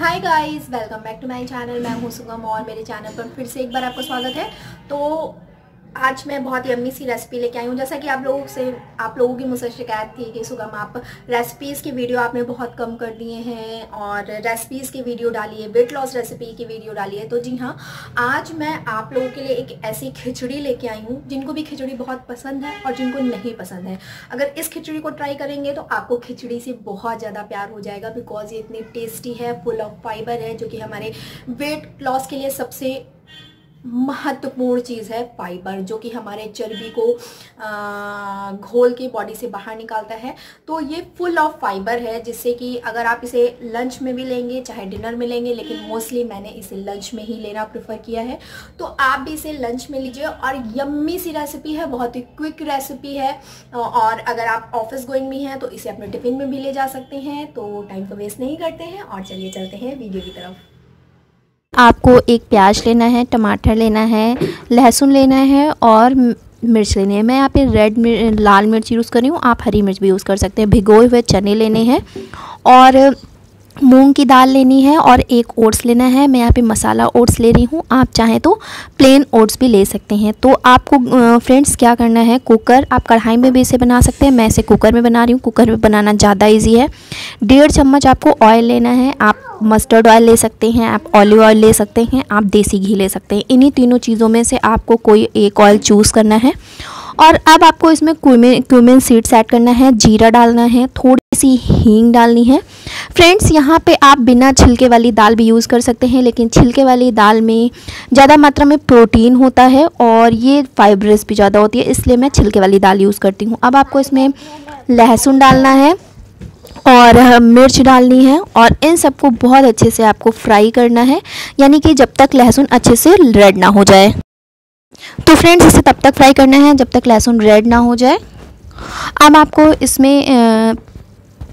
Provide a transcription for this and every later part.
Hi guys welcome back to my channel मैं हूँ सुगम और मेरे चैनल पर फिर से एक बार आपका स्वागत है। तो आज मैं बहुत अम्मी सी रेसिपी लेके आई हूँ। जैसा कि आप लोगों से आप लोगों की मुझसे शिकायत थी कि, सुगम, आप रेसिपीज़ की वीडियो आपने बहुत कम कर दिए हैं और रेसिपीज़ की वीडियो डालिए वेट लॉस रेसिपी की वीडियो डालिए। तो जी हाँ आज मैं आप लोगों के लिए एक ऐसी खिचड़ी लेके आई हूँ, जिनको भी खिचड़ी बहुत पसंद है और जिनको नहीं पसंद है। अगर इस खिचड़ी को ट्राई करेंगे तो आपको खिचड़ी से बहुत ज़्यादा प्यार हो जाएगा बिकॉज़ ये इतनी टेस्टी है फुल ऑफ़ फाइबर है, जो कि हमारे वेट लॉस के लिए सबसे महत्वपूर्ण चीज़ है फाइबर, जो कि हमारे चर्बी को घोल के बॉडी से बाहर निकालता है। तो ये फुल ऑफ़ फाइबर है, जिससे कि अगर आप इसे लंच में भी लेंगे, चाहे डिनर में लेंगे, लेकिन मोस्टली मैंने इसे लंच में ही लेना प्रेफर किया है। तो आप भी इसे लंच में लीजिए, और यम्मी सी रेसिपी है, बहुत ही क्विक रेसिपी है। और अगर आप ऑफ़िस गोइंग भी हैं तो इसे अपने टिफ़िन में भी ले जा सकते हैं। तो टाइम को वेस्ट नहीं करते हैं, और चलिए चलते हैं वीडियो की तरफ़। आपको एक प्याज लेना है, टमाटर लेना है, लहसुन लेना है और मिर्च लेने हैं। मैं यहाँ पे रेड मिर्च लाल मिर्च यूज़ कर रही हूँ, आप हरी मिर्च भी यूज़ कर सकते हैं। भिगोए हुए चने लेने हैं और मूंग की दाल लेनी है और एक ओट्स लेना है। मैं यहाँ पे मसाला ओट्स ले रही हूँ। आप चाहें तो प्लेन ओट्स भी ले सकते हैं। तो आपको फ्रेंड्स क्या करना है? कुकर आप कढ़ाई में भी इसे बना सकते हैं। मैं इसे कुकर में बना रही हूँ। कुकर में बनाना ज़्यादा ईजी है। डेढ़ चम्मच आपको ऑयल लेना है। आप मस्टर्ड ऑयल ले सकते हैं। आप ऑलिव ऑयल ले सकते हैं। आप देसी घी ले सकते हैं। इन्हीं तीनों चीज़ों में से आपको कोई एक ऑयल चूज़ करना है। और अब आपको इसमें क्यूमिन क्यूमिन सीड्स ऐड करना है, जीरा डालना है थोड़ी सी हींग डालनी है। फ्रेंड्स यहाँ पे आप बिना छिलके वाली दाल भी यूज़ कर सकते हैं, लेकिन छिलके वाली दाल में ज़्यादा मात्रा में प्रोटीन होता है और ये फाइब्रस भी ज़्यादा होती है, इसलिए मैं छिलके वाली दाल यूज़ करती हूँ। अब आपको इसमें लहसुन डालना है और मिर्च डालनी है और इन सबको बहुत अच्छे से आपको फ्राई करना है, यानी कि जब तक लहसुन अच्छे से रेड ना हो जाए। तो फ्रेंड्स इसे तब तक फ्राई करना है जब तक लहसुन रेड ना हो जाए। अब आपको इसमें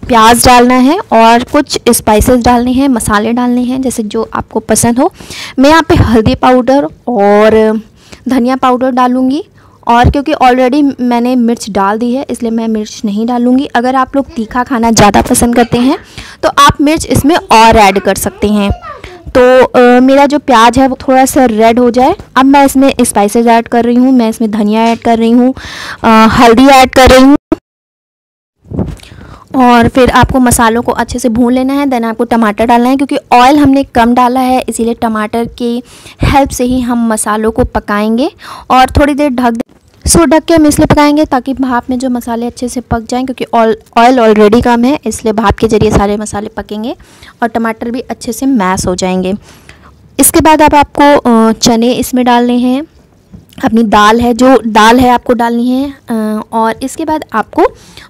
प्याज डालना है और कुछ स्पाइसेस डालने हैं, मसाले डालने हैं, जैसे जो आपको पसंद हो। मैं यहाँ पे हल्दी पाउडर और धनिया पाउडर डालूँगी और क्योंकि ऑलरेडी मैंने मिर्च डाल दी है, इसलिए मैं मिर्च नहीं डालूँगी। अगर आप लोग तीखा खाना ज़्यादा पसंद करते हैं तो आप मिर्च इसमें और ऐड कर सकते हैं। तो आ, मेरा जो प्याज है वो थोड़ा सा रेड हो जाए। अब मैं इसमें स्पाइसेस ऐड कर रही हूँ मैं इसमें धनिया ऐड कर रही हूँ हल्दी ऐड कर रही हूँ। और फिर आपको मसालों को अच्छे से भून लेना है देन आपको टमाटर डालना है क्योंकि ऑयल हमने कम डाला है इसीलिए टमाटर की हेल्प से ही हम मसालों को पकाएँगे। और थोड़ी देर ढक सो ढक के हम इसलिए पकाएँगे ताकि भाप में जो मसाले अच्छे से पक जाएँ, क्योंकि ऑयल ऑलरेडी कम है, इसलिए भाप के ज़रिए सारे मसाले पकेंगे और टमाटर भी अच्छे से मैश हो जाएँगे। इसके बाद अब आप आपको चने इसमें डालने हैं। अपनी दाल है, जो दाल है आपको डालनी है और इसके बाद आपको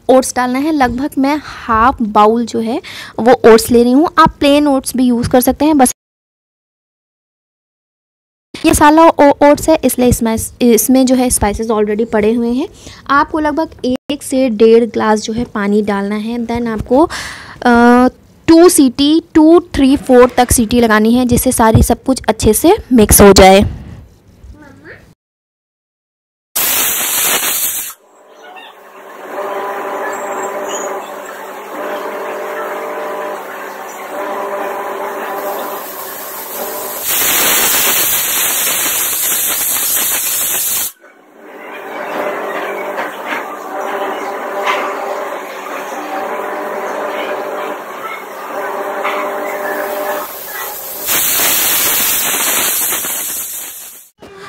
ओट्स डालना है। लगभग मैं हाफ़ बाउल जो है, वो ओट्स ले रही हूँ। आप प्लेन ओट्स भी यूज़ कर सकते हैं, बस ये साला ओट्स है, इसलिए इसमें इसमें जो है स्पाइसेस ऑलरेडी पड़े हुए हैं। आपको लगभग एक से डेढ़ ग्लास जो है पानी डालना है। देन आपको टू सीटी टू थ्री फोर तक सीटी लगानी है, जिससे सारी सब कुछ अच्छे से मिक्स हो जाए।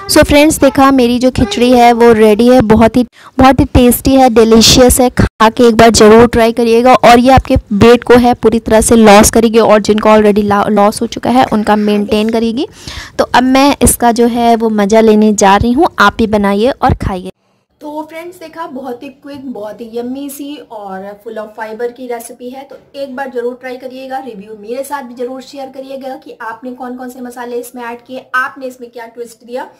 सो so फ्रेंड्स देखा, मेरी जो खिचड़ी है, वो रेडी है, बहुत ही बहुत ही टेस्टी है डिलीशियस है खा के एक बार ज़रूर ट्राई करिएगा और ये आपके वेट को है, पूरी तरह से लॉस करेगी और जिनका ऑलरेडी लॉस हो चुका है, उनका मेंटेन करेगी। तो अब मैं इसका जो है, वो मज़ा लेने जा रही हूँ, आप ही बनाइए और खाइए। तो फ्रेंड्स देखा, बहुत ही क्विक बहुत ही यम्मी सी और फुल ऑफ़ फाइबर की रेसिपी है। तो एक बार ज़रूर ट्राई करिएगा रिव्यू मेरे साथ भी ज़रूर शेयर करिएगा कि आपने कौन कौन से मसाले इसमें ऐड किए, आपने इसमें क्या ट्विस्ट दिया।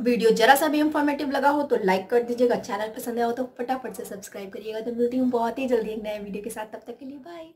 वीडियो जरा सा भी इंफॉर्मेटिव लगा हो तो लाइक कर दीजिएगा चैनल पसंद आया हो तो फटाफट से सब्सक्राइब करिएगा। तो मिलती हूँ बहुत ही जल्दी एक नए वीडियो के साथ, तब तक के लिए बाय